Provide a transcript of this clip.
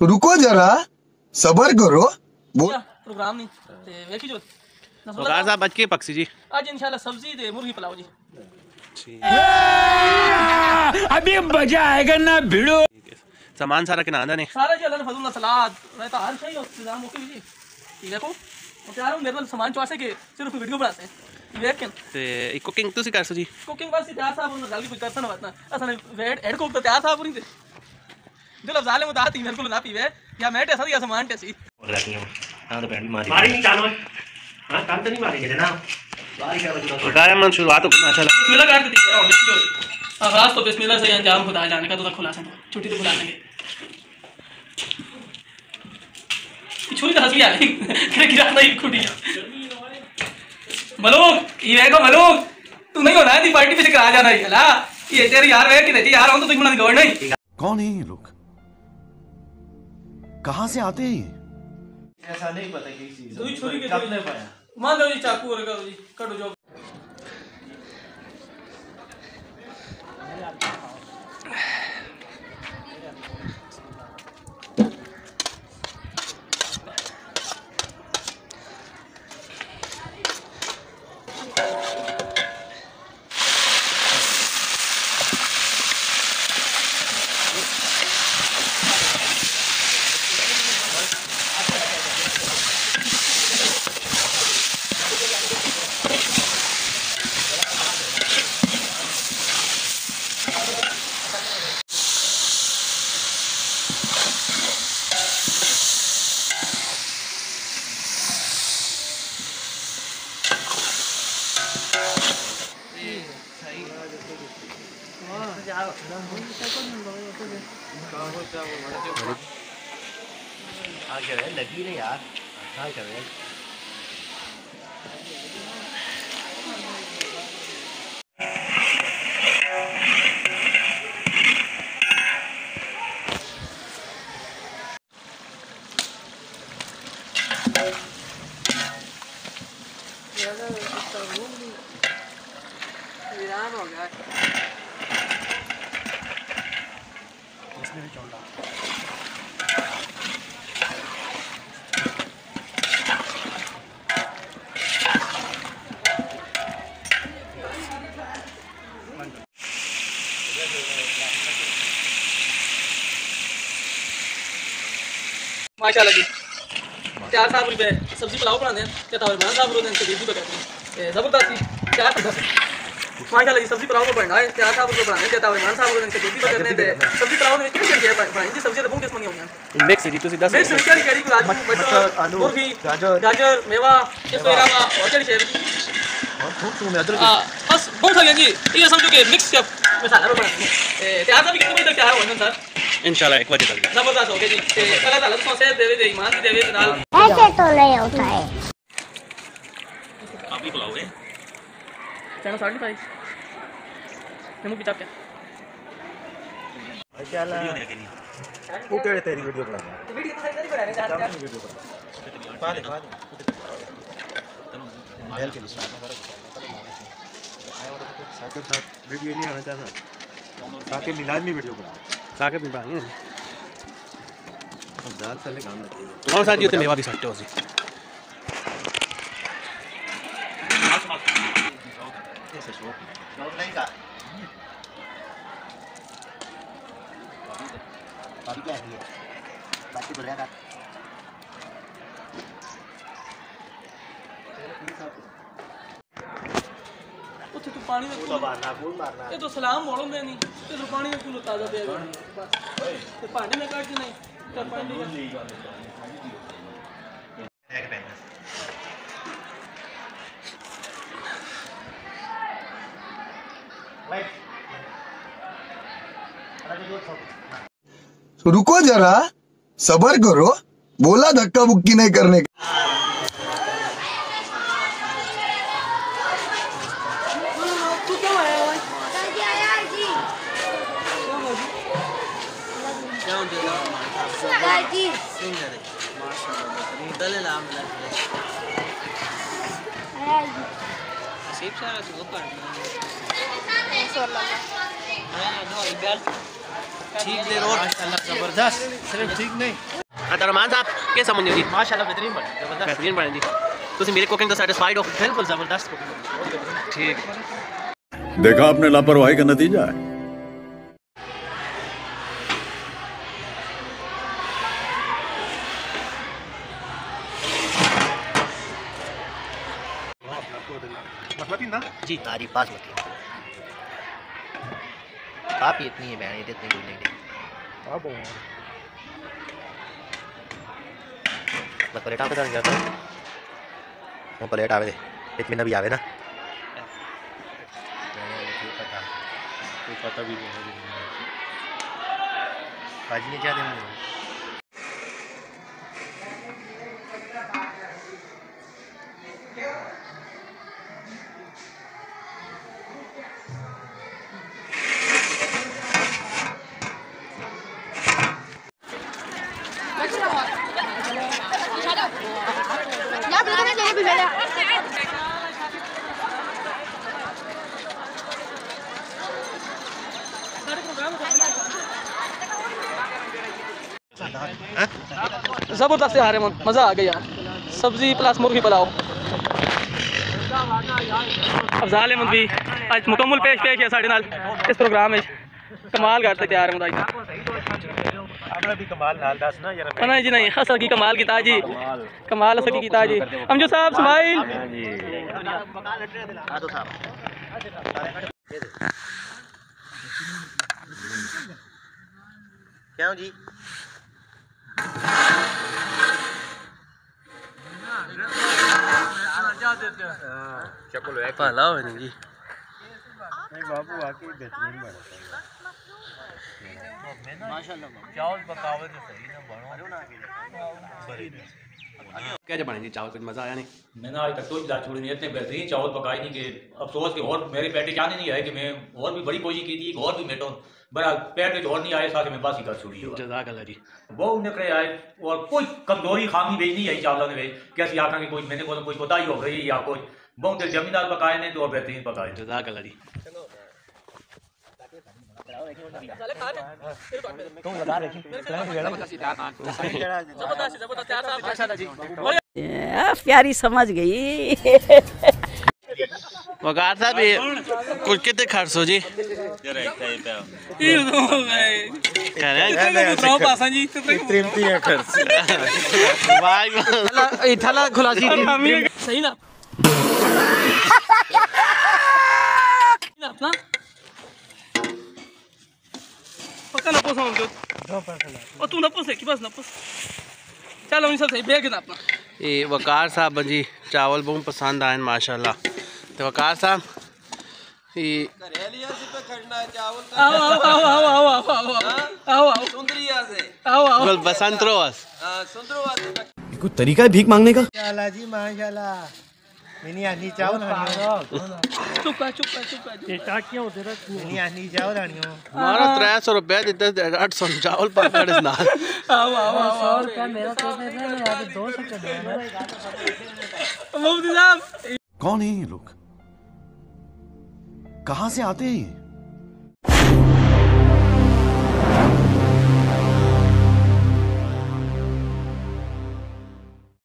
रुको जरा सबर करो वो ਪ੍ਰੋਗਰਾਮ ਨਹੀਂ ਤੇ ਵੇਖੀ ਜੋ वकार साहब बच के पक्षी जी ਅੱਜ ਇਨਸ਼ਾਅੱਲਾ ਸਬਜ਼ੀ ਤੇ ਮੁਰਗੀ ਪਲਾਓ ਜੀ अभी मजा आएगा ना भिड़ो सामान सारा किनारा ने ਸਾਰਾ ਜੀ ਅੱਲਾਹ ਨੇ ਫਜ਼ਲ ਨਾਲ ਸਲਾਦ ਰਹਿਤਾ ਹਰ ਸ਼ੈ ਇੰਤਜ਼ਾਮ ਹੋ ਜੀ ਇਹ ਦੇਖੋ ਉਹ ਤਿਆਰ ਹੋ ਮੇਰੇ ਕੋਲ ਸਮਾਨ ਚੁਆਸੇ ਕੇ ਸਿਰਫ ਵੀਡੀਓ ਬਣਾਤੇ ਲੇਕਿਨ ਤੇ ਇੱਕ ਕੁਕਿੰਗ ਤੁਸੀਂ ਕਰ ਸੋ ਜੀ ਕੁਕਿੰਗ ਵਾਸਤੇ ਤਿਆਰ ਸਾਹਿਬ ਉਹਨਾਂ ਗੱਲ ਕੋਈ ਕਰਸਨ ਵਤਨਾ ਅਸਾਂ ਵੇਟ ਹੈਡ ਕੁਕ ਤਾਂ ਤਿਆਰ ਸਾਹਿਬ ਨਹੀਂ ਤੇ जो लफ्ज आलम उतार थी बिल्कुल ना पीवे या मैं टेसा दिया सामान टेसी बोल रखी हूँ हाँ तो बैंड मारी। मारी चालो हाँ काम तो नहीं मारेंगे ना। बारी मन शुरुआत अच्छा लगा। बिस्मिल्लाह कर दी और देखो आगाज़ तो बिस्मिल्लाह से अंजाम खुदा जाने का तो खुला से छुट्टी तो बुला लेंगे छुरी का हंस गया तेरे गिरा था ये खुटी मलूक ये वेगो मलूक? तू नहीं होना है? दी पार्टी पीछे करा जाना है ला ये तेरे यार वे कि नहीं? यार हम तो दुश्मन गवर्नर नहीं कौन है ये लोग? कहाँ से आते हैं ये? ऐसा नहीं पता किस चीज़ तो ही के कब नहीं पाया मान लो जी चाकू और करो जी कटो जो। हाँ कर रहे लगी नहीं यार हाँ कर वीरान हो गया माशाल्लाह जी। चार साहब रुपए। सब्ज़ी पुलाव बनाते हैं, क्या तावर साहब रोते हैं कहते हैं। ज़बरदस्त, चार माशा जी सब्ज़ी पलाव को पढ़ना है क्या साहब को पढ़ाने देता है मान साहब को इनसे खेती करने दे सब्ज़ी पलाव ने क्यों किया भाई जी सब्ज़ी तो बहुत किस्म की होंगी। मिक्स जी तुसी तो 10 मिक्स क्या करी आज मटर आलू मुर्गी गाजर। मेवा इसके अलावा और क्या शेयर और खूब तुम अदरक। बस बहुत सारी जी। ये समझो कि मिक्स शेफ मसाला रो बना क्या साहब कितने बजे तक क्या है वंदन सर? इंशाल्लाह 1 बजे तक। ज़बरदस्त हो गया जी अल्लाह ताला तो सेहत देवे दे ईमान देवे नाल ऐसे तो नहीं होता है। आप ही बुलाओगे? चैनल साढ़े भाई नमक की चाप क्या वो कह रहे तेरी वीडियो बना वीडियो तो सारी बना रहे हैं पा दे पा दे महल के लिए साकिब साहब वीडियो नहीं आना चाहता साकिब मिलाद में वीडियो बना साके भी बांगे अब दाल चले काम लगे कौन सा जी उते मेवा भी सकते हो जी Facebook này nó thấy cả tadi dia dia berarti boleh kan ਉੱਥੇ ਤੂੰ ਪਾਣੀ ਦਾ ਕੂਲ ਮਾਰਨਾ ਕੂਲ ਮਾਰਨਾ ਇਹ ਤਾਂ ਸਲਾਮ ਮੋੜਨ ਦੇ ਨਹੀਂ ਤੇ ਤੂੰ ਪਾਣੀ ਦਾ ਕੂਲ ਤਾਜ਼ਾ ਦੇ ਦੇ ਤੇ ਭਾਂਡੇ ਮੈਂ ਕੱਢ ਦੇ ਨਹੀਂ ਤੇ ਪਾਣੀ ਦਾ रुको जरा, सबर करो, बोला धक्का बुक्की नहीं करने का तू क्यों आया हुआ Daji. ठीक दे रोड। माशाल्लाह ज़बरदस्त। सिर्फ़ ठीक नहीं। दरमान साहब के समझ जी? माशाल्लाह बेहतरीन बने। ज़बरदस्त। बेहतरीन बने जी। तुम मेरे कुकिंग तो सेटिस्फाइड हो? बिल्कुल ज़बरदस्त कुकिंग ठीक। देखा आपने लापरवाही का नतीजा है। जी तारी पास मत ही इतनी है बहन ये इतनी दूर नहीं बस प्लेट आवे तो जाता वो प्लेट आवे दे महीना भी आवे ना। पता भी नहीं भाजी ने क्या देना ज़बरदस्त यार मन। मज़ा आ गया सब्ज़ी प्लस मुर्गी पुलाव। अफजाल अहमद भी आज मुकम्मल पेश पेश है साढ़े नाल। इस प्रोग्राम में कमाल करते तैयार अहमद ना जी नहीं हस की कमाल की ताजी कमाल हस की ताजी अमजू साहब समाइल क्यों जी? चकुल भला हो जी। ਜੀ बाबू वाकई बेहतरीन बने चावल पकावे तो सही ना बनो। कैसे बने जी चावल कुछ मज़ा आया नहीं? मैंने आज तक कोई दाल छोड़ी नहीं इतने बेहतरीन चावल पकाए नहीं कि अफसोस कि और मेरे पेट चाहने नहीं आए कि मैं और भी बड़ी कोशिश की थी और भी मेटो बड़ा पेट में और नहीं आए साथ में बासी कर छोड़ी है। जजाक अल्लाह जी। बहुत निकले आए और कोई कमज़ोरी खामी भेज नहीं आई चावलों ने कैसी आखा कि कोई मैंने को कोई कोताही हो गई या कोई। बहुत जमींदार पकाए ने तो और बेहतरीन पकाए। जजाक अल्लाह जी प्यारी समझ गई। वकार साहब ये कुछ कितने खर्च हो जी? कह रहे हैं त्रिमती है खर्च? वाह थला खुला सही ना? हाँ? ना पक्का नपोस हम जो हाँ, तू नपोस है कि बस नपोस चलो उन सब सही बैग ना अपना। ये वकार साहब जी चावल बहुत पसंद आए माशाल्लाह। तो वकार साहब ये बसंत तरीका है भीख मांगने का? जी माशाल्लाह। मिनिया नी जाओ चुप है चुप है चुप है ये उधर मिनिया नी जाओ मारा 300 रुपए देते आओ आओ रुपए मेरा तो यार कौन है ये लोग? कहाँ से आते हैं ये?